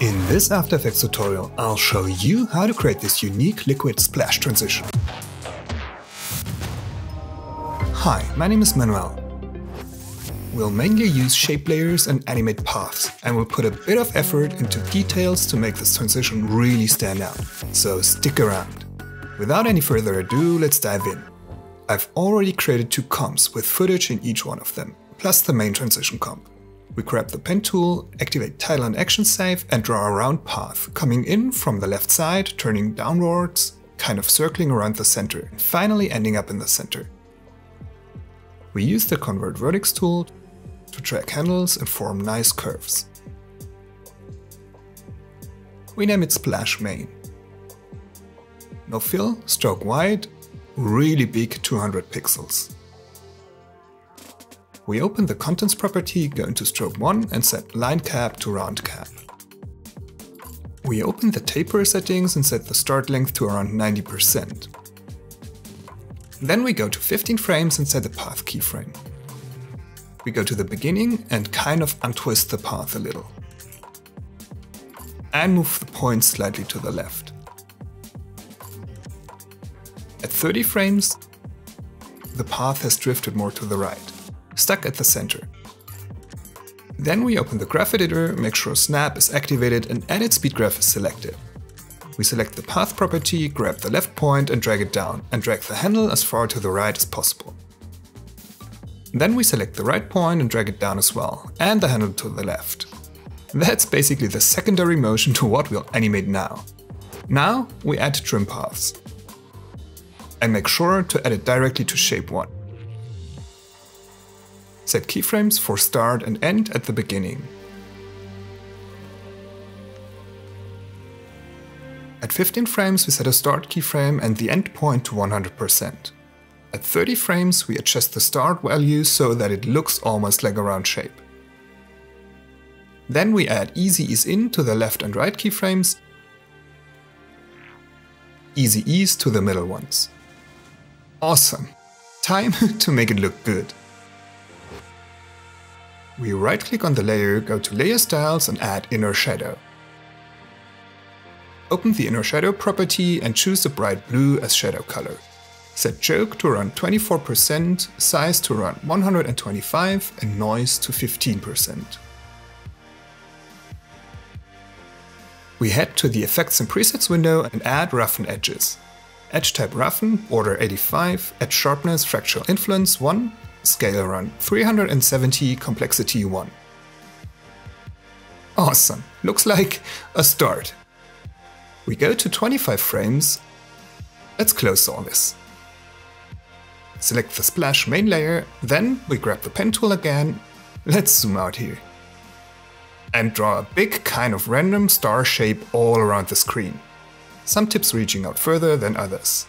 In this After Effects tutorial, I'll show you how to create this unique liquid splash transition. Hi, my name is Manuel. We'll mainly use shape layers and animate paths, and we'll put a bit of effort into details to make this transition really stand out, so stick around. Without any further ado, let's dive in. I've already created two comps with footage in each one of them, plus the main transition comp. We grab the pen tool, activate title and action safe and draw a round path, coming in from the left side, turning downwards, kind of circling around the center, and finally ending up in the center. We use the Convert Vertex tool to drag handles and form nice curves. We name it Splash Main. No fill, stroke wide, really big 200 pixels. We open the contents property, go into stroke 1 and set line cap to round cap. We open the taper settings and set the start length to around 90%. Then we go to 15 frames and set the path keyframe. We go to the beginning and kind of untwist the path a little. And move the point slightly to the left. At 30 frames, the path has drifted more to the right stuck at the center. Then we open the graph editor, make sure snap is activated and edit speed graph is selected. We select the path property, grab the left point and drag it down, and drag the handle as far to the right as possible. Then we select the right point and drag it down as well, and the handle to the left. That's basically the secondary motion to what we'll animate now. Now we add trim paths. And make sure to add it directly to shape 1. Set keyframes for start and end at the beginning. At 15 frames we set a start keyframe and the end point to 100%. At 30 frames we adjust the start value so that it looks almost like a round shape. Then we add easy ease in to the left and right keyframes, easy ease to the middle ones. Awesome! Time to make it look good. We right click on the layer, go to Layer Styles and add Inner Shadow. Open the Inner Shadow property and choose the bright blue as shadow color. Set Choke to around 24%, Size to around 125 and Noise to 15%. We head to the Effects and Presets window and add Roughen Edges. Edge type Roughen, Border 85, Edge Sharpness Fractional Influence 1 scale around 370 complexity 1. Awesome, looks like a start. We go to 25 frames. Let's close all this. Select the splash main layer, then we grab the pen tool again. Let's zoom out here. And draw a big kind of random star shape all around the screen. Some tips reaching out further than others.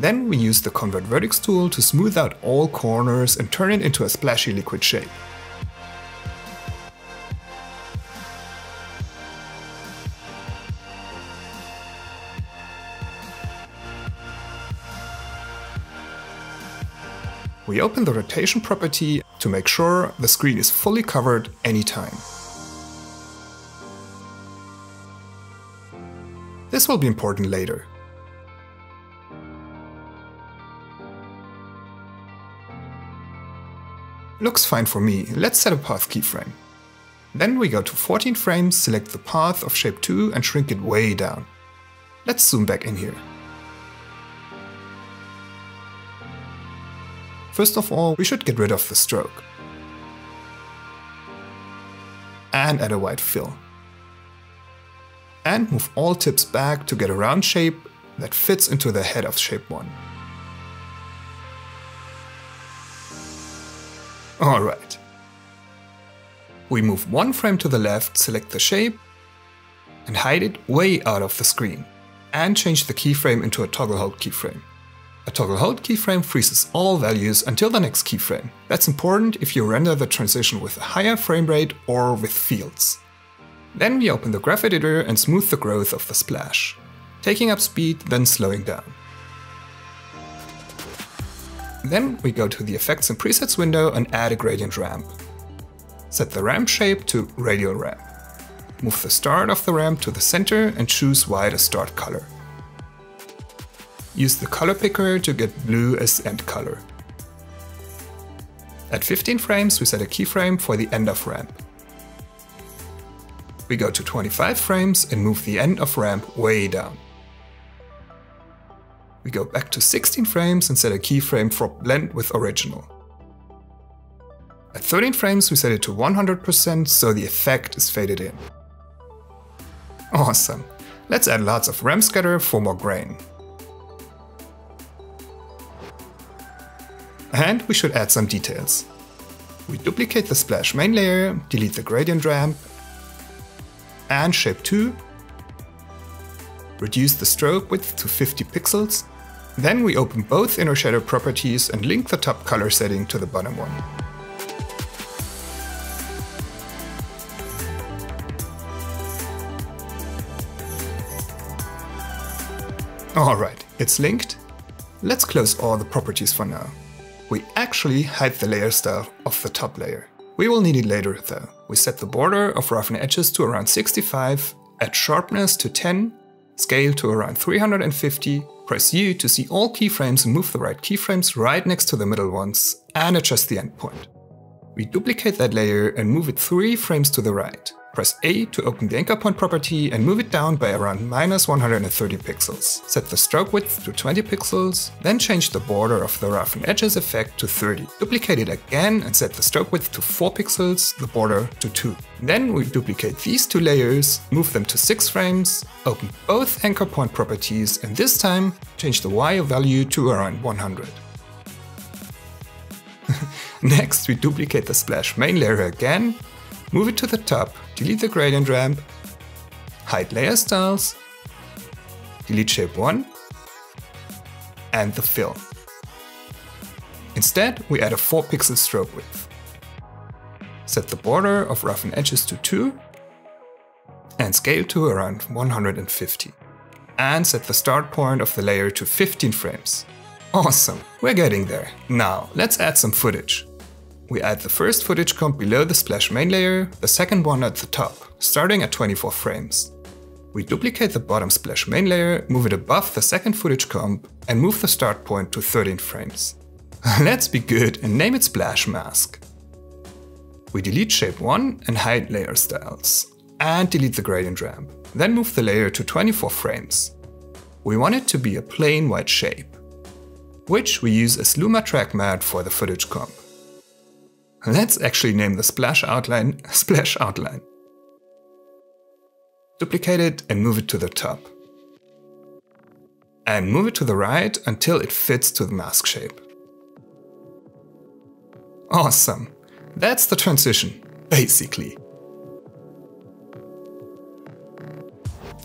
Then we use the Convert Vertex tool to smooth out all corners and turn it into a splashy liquid shape. We open the rotation property to make sure the screen is fully covered anytime. This will be important later. Looks fine for me, let's set a path keyframe. Then we go to 14 frames, select the path of shape 2 and shrink it way down. Let's zoom back in here. First of all, we should get rid of the stroke. And add a white fill. And move all tips back to get a round shape that fits into the head of shape 1. Alright. We move one frame to the left, select the shape, and hide it way out of the screen, and change the keyframe into a toggle hold keyframe. A toggle hold keyframe freezes all values until the next keyframe. That's important if you render the transition with a higher frame rate or with fields. Then we open the graph editor and smooth the growth of the splash, taking up speed then slowing down. Then we go to the Effects and Presets window and add a gradient ramp. Set the ramp shape to radial ramp. Move the start of the ramp to the center and choose white as start color. Use the color picker to get blue as end color. At 15 frames we set a keyframe for the end of ramp. We go to 25 frames and move the end of ramp way down. We go back to 16 frames and set a keyframe for blend with original. At 13 frames we set it to 100% so the effect is faded in. Awesome. Let's add lots of ramp scatter for more grain. And we should add some details. We duplicate the splash main layer, delete the gradient ramp, and shape 2, reduce the stroke width to 50 pixels, then we open both inner shadow properties and link the top color setting to the bottom one. Alright, it's linked. Let's close all the properties for now. We actually hide the layer style of the top layer. We will need it later though. We set the border of roughen edges to around 65, edge sharpness to 10, scale to around 350, press U to see all keyframes and move the right keyframes right next to the middle ones, and adjust the endpoint. We duplicate that layer and move it 3 frames to the right. Press A to open the anchor point property and move it down by around minus 130 pixels. Set the stroke width to 20 pixels, then change the border of the roughen edges effect to 30. Duplicate it again and set the stroke width to 4 pixels, the border to 2. Then we duplicate these two layers, move them to 6 frames, open both anchor point properties and this time change the Y value to around 100. Next, we duplicate the splash main layer again Move it to the top, delete the gradient ramp, hide layer styles, delete shape 1, and the fill. Instead, we add a 4 pixel stroke width. Set the border of roughen edges to 2 and scale to around 150. And set the start point of the layer to 15 frames. Awesome, we're getting there. Now, let's add some footage. We add the first footage comp below the splash main layer, the second one at the top, starting at 24 frames. We duplicate the bottom splash main layer, move it above the second footage comp, and move the start point to 13 frames. Let's be good and name it splash mask. We delete shape 1 and hide layer styles, and delete the gradient ramp, then move the layer to 24 frames. We want it to be a plain white shape, which we use as Luma track matte for the footage comp. Let's actually name the splash outline splash outline. Duplicate it and move it to the top. And move it to the right until it fits to the mask shape. Awesome. That's the transition, basically.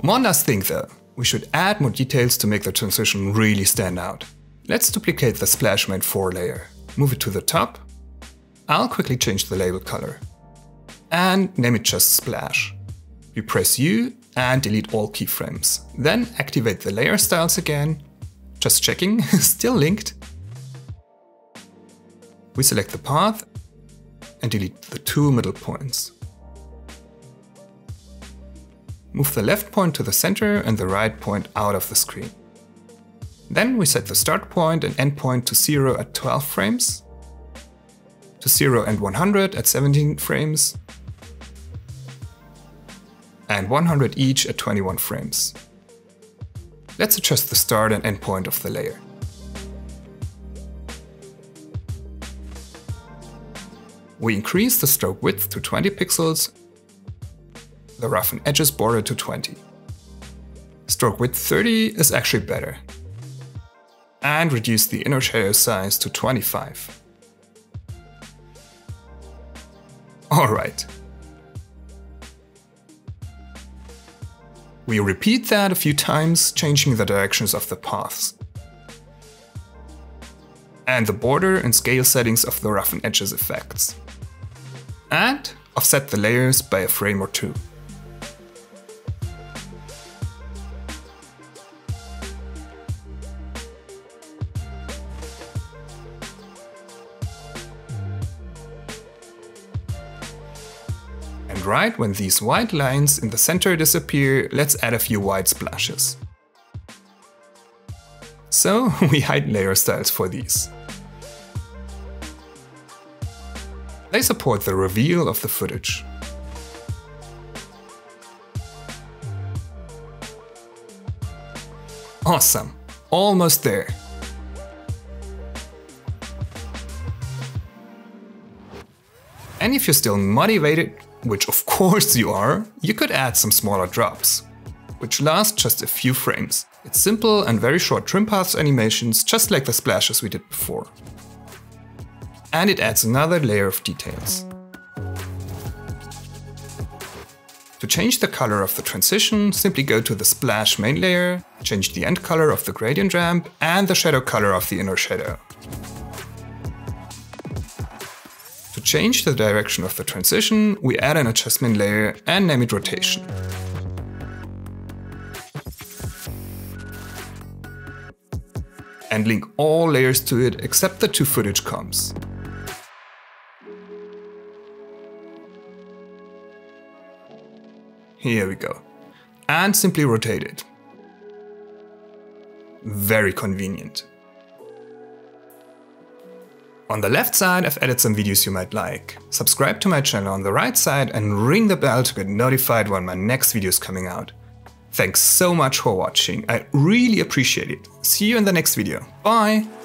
One last thing though, we should add more details to make the transition really stand out. Let's duplicate the splash main 4 layer, move it to the top I'll quickly change the label color and name it just Splash. We press U and delete all keyframes. Then activate the layer styles again. Just checking, still linked. We select the path and delete the two middle points. Move the left point to the center and the right point out of the screen. Then we set the start point and end point to 0 at 12 frames to 0 and 100 at 17 frames, and 100 each at 21 frames. Let's adjust the start and end point of the layer. We increase the stroke width to 20 pixels, the roughen edges border to 20. Stroke width 30 is actually better. And reduce the inner shadow size to 25. Alright. We repeat that a few times, changing the directions of the paths. And the border and scale settings of the roughen edges effects. And offset the layers by a frame or two. Right when these white lines in the center disappear, let's add a few white splashes. So we hide layer styles for these. They support the reveal of the footage. Awesome, almost there. And if you're still motivated, which of course you are, you could add some smaller drops, which last just a few frames. It's simple and very short trim paths animations, just like the splashes we did before. And it adds another layer of details. To change the color of the transition, simply go to the splash main layer, change the end color of the gradient ramp and the shadow color of the inner shadow. Change the direction of the transition, we add an adjustment layer and name it rotation. And link all layers to it except the two footage comps. Here we go. And simply rotate it. Very convenient. On the left side, I've added some videos you might like. Subscribe to my channel on the right side and ring the bell to get notified when my next video is coming out. Thanks so much for watching, I really appreciate it. See you in the next video. Bye!